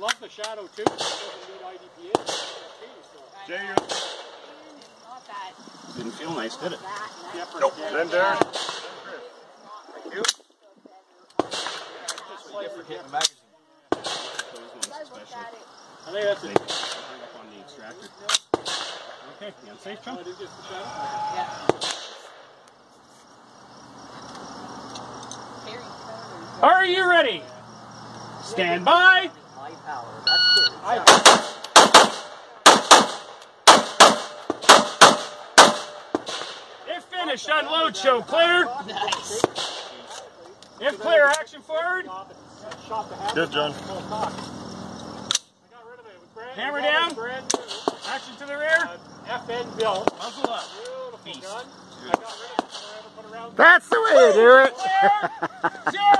love the shadow too. It's a good IDPA. Jay, you're Not that. Didn't feel nice, did it? That nice. Yeah, Nope. Then Darren. Thank you. Just flavor dip. Those ones I especially. I think that's it. bring up on the extractor. Okay, you unsafe, John? it is just the shadow? Yeah. Are you ready? Stand by. High power. That's good. I, If finished, unload show clear. Nice. If clear, action forward. the. Good, John. Full cock. I got rid of it. It was brand Hammer down. Action to the rear. FN built. Muzzle up. Beautiful gun. I got rid of it before I ever put it around. That's the way to do it. Clear. Zero, zero.